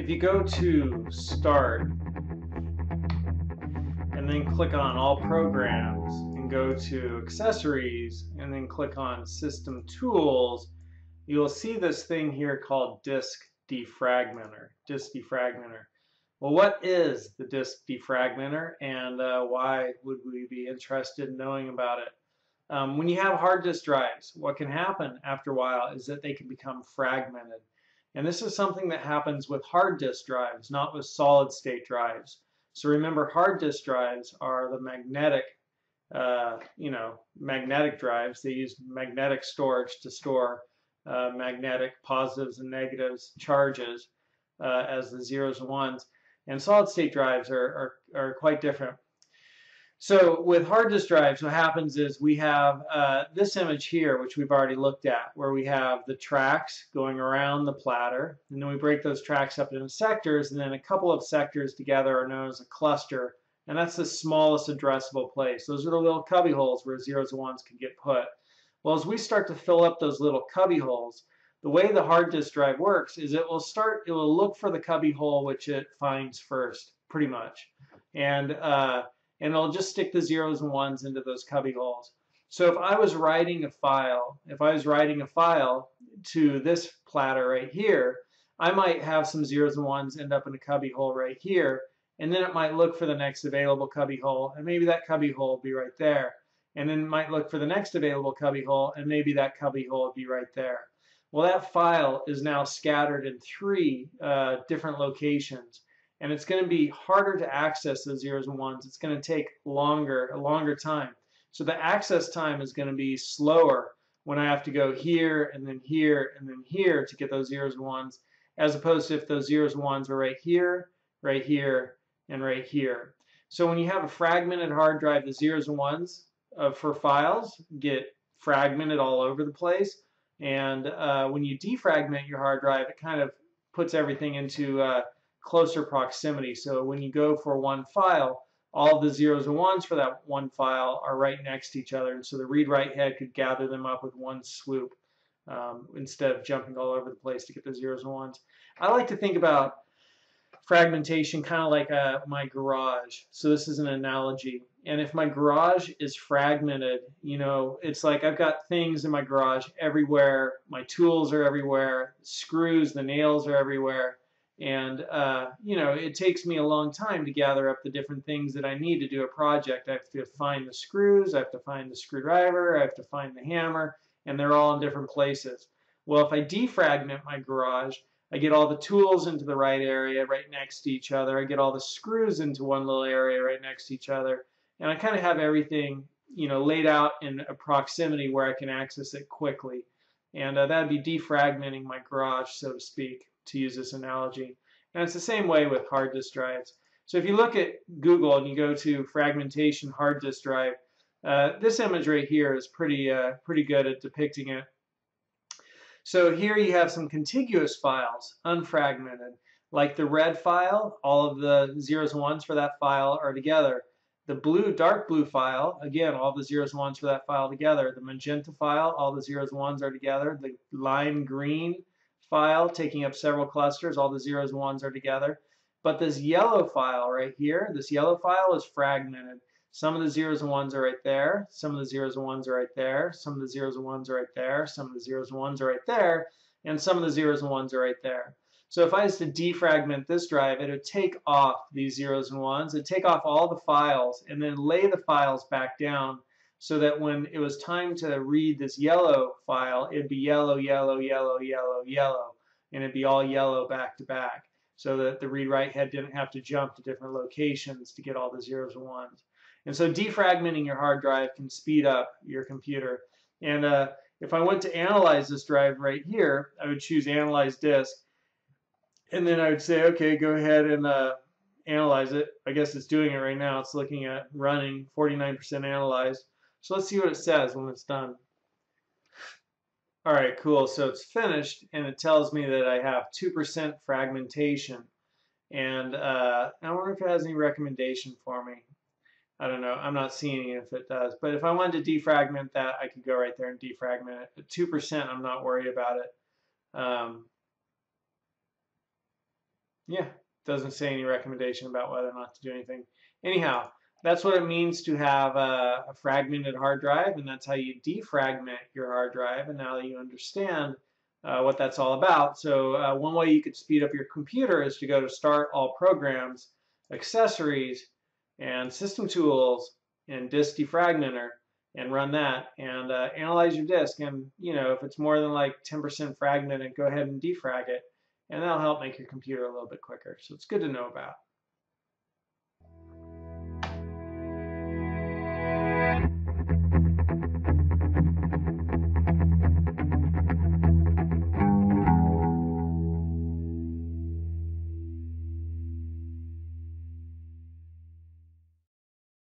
if you go to Start and then click on All Programs and go to Accessories and then click on System Tools, you'll see this thing here called Disk Defragmenter. Disk Defragmenter. Well, what is the disk defragmenter and uh, why would we be interested in knowing about it? Um, when you have hard disk drives, what can happen after a while is that they can become fragmented. And this is something that happens with hard disk drives, not with solid state drives. So remember, hard disk drives are the magnetic, uh, you know, magnetic drives. They use magnetic storage to store uh, magnetic positives and negatives charges uh, as the zeros and ones. And solid state drives are, are, are quite different. So with hard disk drives, what happens is we have uh, this image here, which we've already looked at, where we have the tracks going around the platter, and then we break those tracks up into sectors, and then a couple of sectors together are known as a cluster, and that's the smallest addressable place. Those are the little cubby holes where zeros and ones can get put. Well, as we start to fill up those little cubby holes, the way the hard disk drive works is it will start, it will look for the cubby hole which it finds first, pretty much. And, uh, and it'll just stick the zeros and ones into those cubby holes. So if I was writing a file, if I was writing a file to this platter right here, I might have some zeros and ones end up in a cubby hole right here, and then it might look for the next available cubby hole, and maybe that cubby hole will be right there. And then it might look for the next available cubby hole, and maybe that cubby hole will be right there. Well, that file is now scattered in three uh, different locations, and it's going to be harder to access those zeros and ones. It's going to take longer, a longer time. So the access time is going to be slower when I have to go here and then here and then here to get those zeros and ones, as opposed to if those zeros and ones are right here, right here, and right here. So when you have a fragmented hard drive, the zeros and ones uh, for files get fragmented all over the place. And uh, when you defragment your hard drive, it kind of puts everything into uh, closer proximity. So when you go for one file, all the zeros and ones for that one file are right next to each other. And so the read-write head could gather them up with one swoop um, instead of jumping all over the place to get the zeros and ones. I like to think about fragmentation kind of like uh, my garage. So this is an analogy. And if my garage is fragmented, you know, it's like I've got things in my garage everywhere. My tools are everywhere. Screws, the nails are everywhere. And, uh, you know, it takes me a long time to gather up the different things that I need to do a project. I have to find the screws, I have to find the screwdriver, I have to find the hammer, and they're all in different places. Well, if I defragment my garage, I get all the tools into the right area right next to each other. I get all the screws into one little area right next to each other. And I kind of have everything, you know, laid out in a proximity where I can access it quickly. And uh, that'd be defragmenting my garage, so to speak, to use this analogy. And it's the same way with hard disk drives. So if you look at Google and you go to fragmentation hard disk drive, uh, this image right here is pretty, uh, pretty good at depicting it. So here you have some contiguous files, unfragmented. Like the red file, all of the zeros and ones for that file are together. The blue, dark blue file, again, all the zeros and ones for that file together. The magenta file, all the zeros and ones are together. The lime green file, taking up several clusters, all the zeros and ones are together. But this yellow file right here, this yellow file is fragmented. Some of the zeros and ones are right there. Some of the zeros and ones are right there. Some of the zeros and ones are right there. Some of the zeros and ones are right there. And some of the zeros and ones are right there. So if I was to defragment this drive, it would take off these zeros and ones. It'd take off all the files and then lay the files back down so that when it was time to read this yellow file, it'd be yellow, yellow, yellow, yellow, yellow. And it'd be all yellow back to back so that the read-write head didn't have to jump to different locations to get all the zeros and ones. And so defragmenting your hard drive can speed up your computer. And uh, if I went to analyze this drive right here, I would choose Analyze Disk. And then I would say, okay, go ahead and uh, analyze it. I guess it's doing it right now. It's looking at running 49% analyzed. So let's see what it says when it's done. All right, cool. So it's finished, and it tells me that I have 2% fragmentation. And uh, I wonder if it has any recommendation for me. I don't know. I'm not seeing if it does. But if I wanted to defragment that, I could go right there and defragment it. At 2%, I'm not worried about it. Um, Yeah, doesn't say any recommendation about whether or not to do anything. Anyhow, that's what it means to have a, a fragmented hard drive, and that's how you defragment your hard drive. And now that you understand uh, what that's all about. So uh, one way you could speed up your computer is to go to Start All Programs, Accessories, and System Tools, and Disk Defragmenter, and run that, and uh, analyze your disk. And you know if it's more than like 10% fragmented, go ahead and defrag it, and that'll help make your computer a little bit quicker. So it's good to know about.